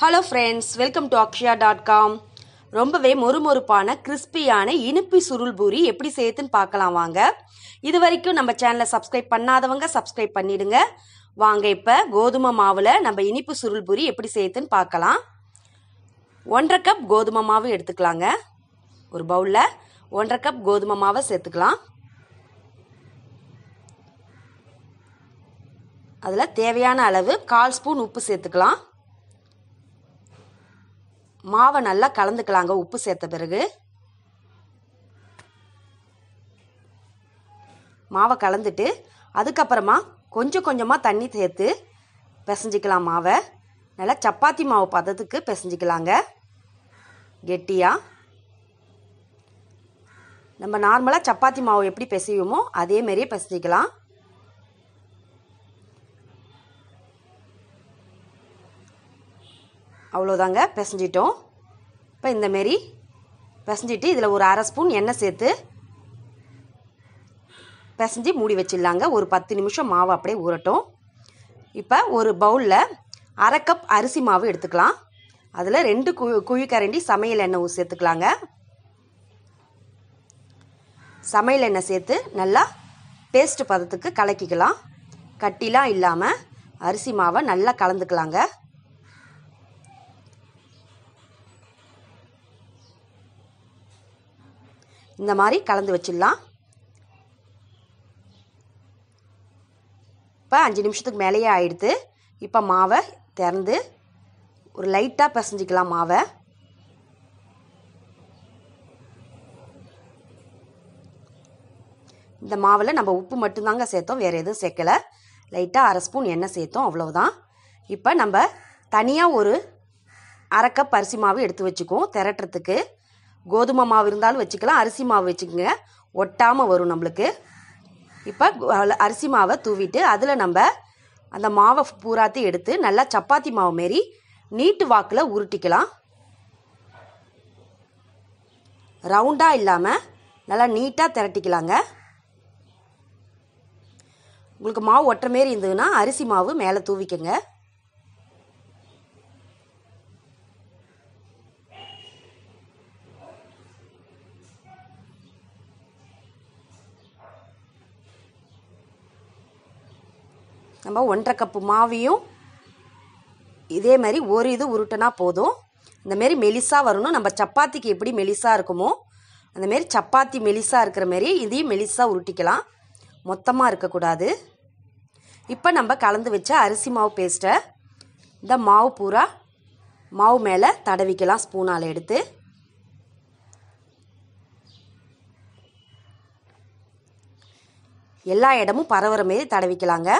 Hello friends welcome to Akshaya dot com ரொம்பவே மொறுமொறுப்பான கிறிஸ்பியான இனிப்பு சுருள் பூரி எப்படி செய்யுதுன்னு பார்க்கலாம் வாங்க. இது வரைக்கும் நம்ம சேனலை சப்ஸ்கிரைப் பண்ணாதவங்க சப்ஸ்கிரைப் பண்ணிடுங்க. வாங்க இப்போ கோதுமை மாவில் நம்ம இனிப்பு சுருள் பூரி எப்படி செய்யுதுன்னு பார்க்கலாம். ஒன்றரை கப் கோதுமை மாவு எடுத்துக்கலாங்க. ஒரு பவுலில் ஒன்றரை கப் கோதுமை மாவை சேர்த்துக்கலாம். அதில் தேவையான அளவு கால் ஸ்பூன் உப்பு சேர்த்துக்கலாம். மாவை நல்லா கலந்துக்கலாங்க. உப்பு சேர்த்த பிறகு. மாவை கலந்துட்டு அதுக்கப்புறமா கொஞ்சம் கொஞ்சமாக தண்ணி சேர்த்து பிசைஞ்சிக்கலாம் மாவை. நல்லா சப்பாத்தி மாவு பதத்துக்கு பிசைஞ்சிக்கலாங்க. கெட்டியாக நம்ம நார்மலாக சப்பாத்தி மாவு எப்படி பிசைவோமோ அதே மாதிரியே பிசைஞ்சிக்கலாம். அவ்வளோதாங்க பிசைஞ்சிட்டோம். இப்போ இந்தமாரி பிசைஞ்சிட்டு இதில் ஒரு அரை ஸ்பூன் எண்ணெய் சேர்த்து பிசைஞ்சு மூடி வச்சிடலாங்க. ஒரு பத்து நிமிஷம் மாவு அப்படியே ஊறட்டும். இப்போ ஒரு பவுலில் அரை கப் அரிசி மாவு எடுத்துக்கலாம். அதில் ரெண்டு குழி குழிக்கரண்டி சமையல் எண்ணெய் சேர்த்துக்கலாங்க. சமையல் எண்ணெய் சேர்த்து நல்லா பேஸ்ட் பதத்துக்கு கலக்கிக்கலாம். கட்டிலாம் இல்லாமல் அரிசி மாவை நல்லா கலந்துக்கலாங்க. இந்த மாதிரி கலந்து வச்சிடலாம். இப்போ அஞ்சு நிமிஷத்துக்கு மேலேயே ஆயிடுது. இப்போ மாவை திறந்து ஒரு லைட்டாக பிசைஞ்சிக்கலாம் மாவை. இந்த மாவில் நம்ம உப்பு மட்டும்தாங்க சேர்த்தோம் வேறு எதுவும் சேர்க்கலை. லைட்டாக அரை ஸ்பூன் எண்ணெய் சேர்த்தோம் அவ்வளவுதான். இப்போ நம்ம தனியாக ஒரு அரை கப் அரிசி மாவு எடுத்து வச்சுக்குவோம் திரட்டுறதுக்கு. கோதுமை மாவு இருந்தாலும் வச்சுக்கலாம் அரிசி மாவு வச்சுக்கோங்க. ஒட்டாமல் வரும் நம்மளுக்கு. இப்போ அரிசி மாவை தூவிட்டு அதில் நம்ம அந்த மாவை பூராத்தி எடுத்து நல்லா சப்பாத்தி மாவு மாரி நீட்டு வாக்கில் உருட்டிக்கலாம். ரவுண்டாக இல்லாமல் நல்லா நீட்டாக திரட்டிக்கலாங்க. உங்களுக்கு மாவு ஒட்டுற மாரி இருந்ததுன்னா அரிசி மாவு மேலே தூவிக்கங்க. நம்ம ஒன்றரை கப்பு மாவையும் இதே மாதிரி ஒரு இது உருட்டுனா போதும். இந்தமாரி மெலிசாக வரணும். நம்ம சப்பாத்திக்கு எப்படி மெலிசாக இருக்குமோ அந்தமாரி சப்பாத்தி மெலிசாக இருக்கிற மாரி இதையும் மெலிசாக உருட்டிக்கலாம். மொத்தமாக இருக்கக்கூடாது. இப்போ நம்ம கலந்து வச்ச அரிசி மாவு பேஸ்ட்டை இந்த மாவு பூரா மாவு மேலே தடவிக்கலாம் ஸ்பூனால் எடுத்து. எல்லா இடமும் பரவுற மாரி தடவிக்கலாங்க.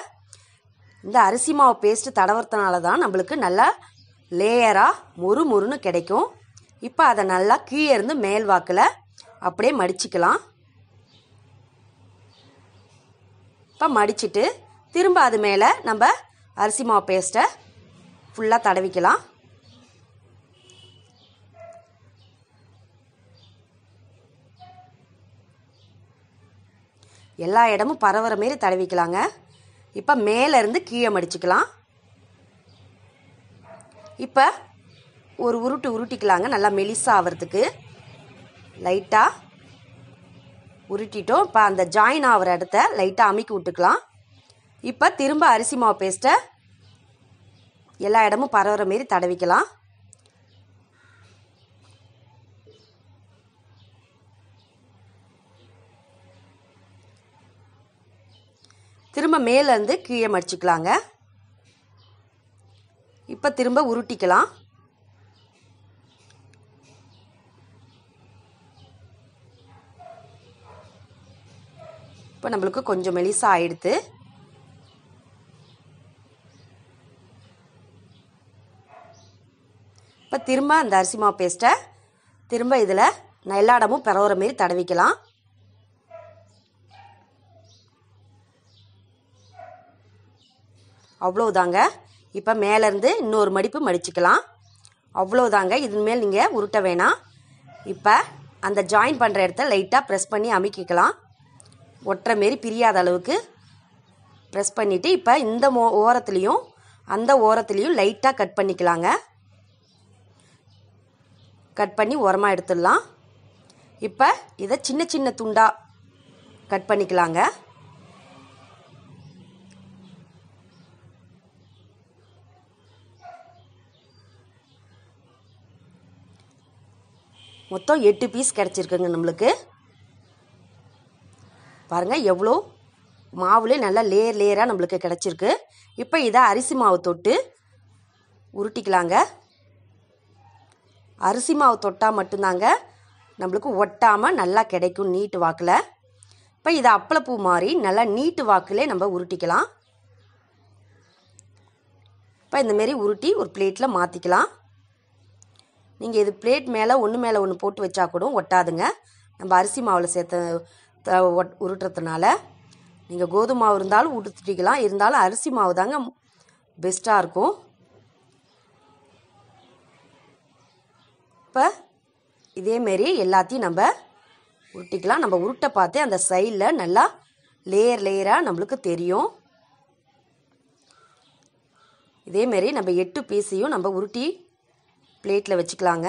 இந்த அரிசி மாவு பேஸ்ட்டு தடவுறதுனால தான் நம்மளுக்கு நல்லா லேயராக மொறு மொறுன்னு கிடைக்கும். இப்போ அதை நல்லா கீழே இருந்து மேல் வாக்கில் அப்படியே மடிச்சுக்கலாம். இப்போ மடிச்சுட்டு திரும்ப அது மேலே நம்ம அரிசி மாவு பேஸ்ட்டை ஃபுல்லாக தடவிக்கலாம். எல்லா இடமும் பரவுற மாரி தடவிக்கலாங்க. இப்போ மேலேருந்து கீழே மடிச்சுக்கலாம். இப்போ ஒரு உருட்டு உருட்டிக்கலாங்க நல்லா மெலிசாக ஆகிறதுக்கு லைட்டாக உருட்டிட்டோம். இப்போ அந்த ஜாயின் ஆகிற இடத்த லைட்டாக அமுக்கி விட்டுக்கலாம். இப்போ திரும்ப அரிசி மாவு பேஸ்ட்டை எல்லா இடமும் பரவுற மாரி தடவிக்கலாம். திரும்ப மேலேருந்து கீழே மடிச்சுக்கலாங்க. இப்போ திரும்ப உருட்டிக்கலாம். இப்போ நம்மளுக்கு கொஞ்சம் மெலிசாக ஆயிடுத்து. இப்போ திரும்ப அந்த அரிசி மாவு பேஸ்ட்டை திரும்ப இதில் எல்லா இடமும் பிறவுற மாரி தடவிக்கலாம். அவ்வளோதாங்க இப்போ மேலேருந்து இன்னொரு மடிப்பு மடிச்சுக்கலாம். அவ்வளோதாங்க இதுமேல் நீங்கள் உருட்ட வேணாம். இப்போ அந்த ஜாயின் பண்ணுற இடத்த லைட்டாக ப்ரெஸ் பண்ணி அமுக்கிக்கலாம். ஒட்டுற மாரி பிரியாத அளவுக்கு ப்ரெஸ் பண்ணிவிட்டு இப்போ இந்த மோ ஓரத்துலேயும் அந்த ஓரத்துலேயும் லைட்டாக கட் பண்ணிக்கலாங்க. கட் பண்ணி உரமாக எடுத்துடலாம். இப்போ இதை சின்ன சின்ன துண்டாக கட் பண்ணிக்கலாங்க. மொத்தம் எட்டு பீஸ் கிடச்சிருக்குங்க நம்மளுக்கு. பாருங்கள் எவ்வளோ? மாவுலே நல்லா லேயர் லேயராக நம்மளுக்கு கிடச்சிருக்கு. இப்போ இதை அரிசி மாவு தொட்டு உருட்டிக்கலாங்க. அரிசி மாவு தொட்டால் மட்டும்தாங்க நம்மளுக்கு ஒட்டாமல் நல்லா கிடைக்கும் நீட்டு வாக்கில். இப்போ இதை அப்பளப்பூ மாதிரி நல்லா நீட்டு வாக்கிலே நம்ம உருட்டிக்கலாம். இப்போ இந்தமாரி உருட்டி ஒரு பிளேட்டில் மாற்றிக்கலாம் நீங்கள் இது பிளேட் மேலே ஒன்று மேலே ஒன்று போட்டு வச்சா கூட ஒட்டாதுங்க. நம்ம அரிசி மாவில் சேர்த்த த ஒட் உருட்டுறதுனால நீங்கள் கோதுமை மாவு இருந்தாலும் உருட்டிக்கலாம். இருந்தாலும் அரிசி மாவு தாங்க பெஸ்ட்டாக இருக்கும். இப்போ இதேமாரி எல்லாத்தையும் நம்ம உருட்டிக்கலாம். நம்ம உருட்டை பார்த்து அந்த சைடில் நல்லா லேயர் லேயராக நம்மளுக்கு தெரியும். இதேமாரி நம்ம எட்டு பீஸையும் நம்ம உருட்டி பிளேட்டில் வச்சுக்கலாங்க.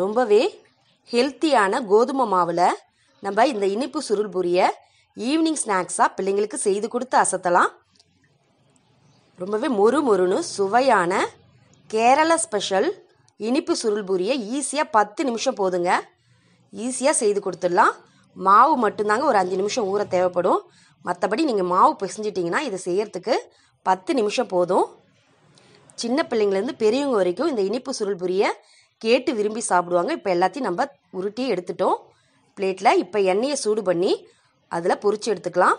ரொம்பவே ஹெல்த்தியான கோதுமை மாவில் நம்ம இந்த இனிப்பு சுருள் பூரியை ஈவினிங் ஸ்நாக்ஸாக பிள்ளைங்களுக்கு செய்து கொடுத்து அசத்தலாம். ரொம்பவே மொறு மொறுன்னு சுவையான கேரளா ஸ்பெஷல் இனிப்பு சுருள் பூரியை ஈஸியாக பத்து நிமிஷம் போதுங்க. ஈஸியாக செய்து கொடுத்துடலாம். மாவு மட்டும்தாங்க ஒரு அஞ்சு நிமிஷம் ஊற தேவைப்படும். மற்றபடி நீங்கள் மாவு பிசைஞ்சிட்டிங்கன்னா இதை செய்யறதுக்கு பத்து நிமிஷம் போதும். சின்ன பிள்ளைங்கலேருந்து பெரியவங்க வரைக்கும் இந்த இனிப்பு சுருள் பொரியை கேட்டு விரும்பி சாப்பிடுவாங்க. இப்போ எல்லாத்தையும் நம்ம உருட்டி எடுத்துட்டோம். பிளேட்டில் இப்போ எண்ணெயை சூடு பண்ணி அதில் பொறிச்சு எடுத்துக்கலாம்.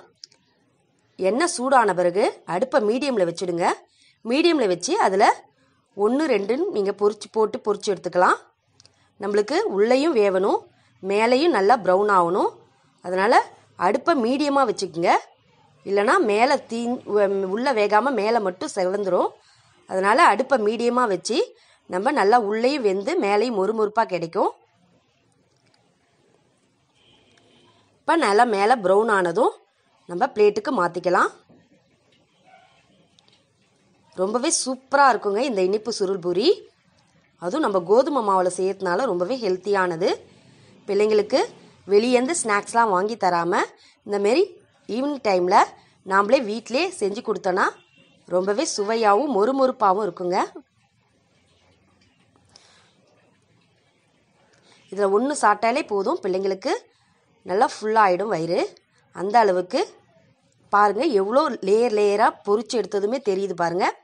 எண்ணெய் சூடான பிறகு அடுப்பை மீடியமில் வச்சுடுங்க. மீடியமில் வச்சு அதில் ஒன்று ரெண்டுன்னு நீங்கள் பொறிச்சு போட்டு பொறிச்சு எடுத்துக்கலாம். நம்மளுக்கு உள்ளேயும் வேவணும் மேலேயும் நல்லா ப்ரௌன் ஆகணும். அதனால் அடுப்பை மீடியமாக வச்சுக்கோங்க. இல்லைனா மேலே தீ உள்ளே வேகாமல் மேலே மட்டும் செவந்துடும் அதனால் அடுப்பை மீடியமாக வச்சு நம்ம நல்லா உள்ளேயும் வெந்து மேலேயும் மொறுமொறுப்பாக கிடைக்கும். இப்போ நல்லா மேலே ப்ரௌன் ஆனதும் நம்ம பிளேட்டுக்கு மாற்றிக்கலாம் ரொம்பவே சூப்பராக இருக்குங்க இந்த இனிப்பு சுருள் பூரி. அதுவும் நம்ம கோதுமை மாவில் செய்யறதுனால ரொம்பவே ஹெல்த்தியானது பிள்ளைங்களுக்கு வெளியேருந்து ஸ்நாக்ஸ்லாம் வாங்கி தராமல் இந்தமாரி ஈவினிங் டைமில் நாம்ளே வீட்டிலே செஞ்சு கொடுத்தோன்னா ரொம்பவே சுவையாகவும் மொறுமொறுப்பாகவும் இருக்குங்க. இதில் ஒன்று சாப்பிட்டாலே போதும். பிள்ளைங்களுக்கு நல்லா ஃபுல்லாகிடும் வயிறு. அந்த அளவுக்கு பாருங்கள் எவ்வளோ லேயர் லேயராக பொறிச்சு எடுத்ததுமே தெரியுது பாருங்கள்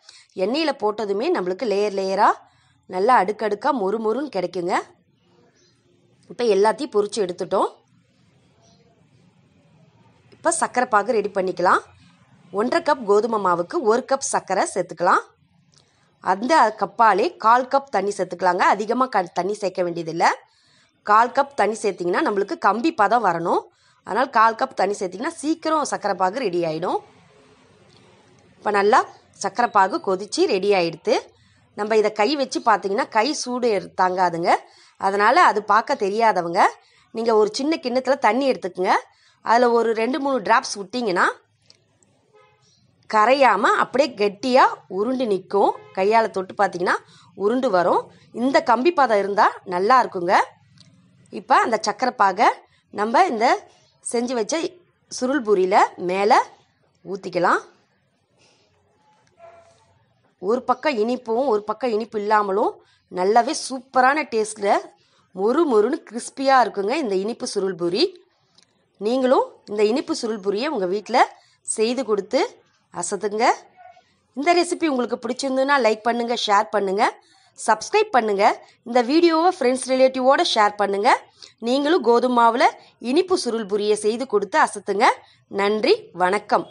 எண்ணெயில் போட்டதுமே நம்மளுக்கு லேயர் லேயராக நல்லா அடுக்கடுக்காக மொறு மொறுன்னு கிடைக்குங்க. இப்போ எல்லாத்தையும் பொறிச்சு எடுத்துட்டோம். இப்போ சர்க்கரை பாகு ரெடி பண்ணிக்கலாம். ஒன்றரை கப் கோதுமை மாவுக்கு ஒரு கப் சர்க்கரை சேர்த்துக்கலாம். அந்த கப்பாலே கால் கப் தண்ணி சேர்த்துக்கலாங்க. அதிகமாக க தண்ணி சேர்க்க வேண்டியதில்லை. கால் கப் தண்ணி சேர்த்திங்கன்னா நம்மளுக்கு கம்பி பதம் வரணும். அதனால் கால் கப் தண்ணி சேர்த்திங்கன்னா சீக்கிரம் சர்க்கரை பாகு ரெடி ஆகிடும் இப்போ நல்லா சர்க்கரை பாகு கொதித்து ரெடி ஆகிடுது நம்ம இதை கை வச்சு பார்த்தீங்கன்னா கை சூடு தாங்காதுங்க. அதனால் அது பார்க்க தெரியாதவங்க நீங்கள் ஒரு சின்ன கிண்ணத்தில் தண்ணி எடுத்துக்கோங்க. அதில் ஒரு ரெண்டு மூணு ட்ராப்ஸ் விட்டிங்கன்னா கரையாமல் அப்படியே கெட்டியாக உருண்டு நிற்கும் கையால் தொட்டு பார்த்தீங்கன்னா உருண்டு வரும். இந்த கம்பி பதம் இருந்தால் நல்லா இருக்குங்க. இப்போ அந்த சக்கரை பாகை நம்ம இந்த செஞ்சு வச்ச சுருள் பூரியில் மேலே ஊற்றிக்கலாம் ஒரு பக்கம் இனிப்பும் ஒரு பக்கம் இனிப்பு இல்லாமலும் நல்லாவே சூப்பரான டேஸ்ட்டில் மொறு மொறுன்னு கிறிஸ்பியாக இருக்குங்க இந்த இனிப்பு சுருள் பூரி. நீங்களும் இந்த இனிப்பு சுருள் பூரியை உங்கள் வீட்டில் செய்து கொடுத்து அசத்துங்க இந்த ரெசிபி உங்களுக்கு பிடிச்சிருந்துன்னா லைக் பண்ணுங்கள் ஷேர் பண்ணுங்கள் சப்ஸ்கிரைப் பண்ணுங்கள் இந்த வீடியோவை ஃப்ரெண்ட்ஸ் ரிலேட்டிவோட ஷேர் பண்ணுங்கள் நீங்களும் கோதுமாவில் இனிப்பு சுருள் புரியை செய்து கொடுத்து அசத்துங்க. நன்றி வணக்கம்.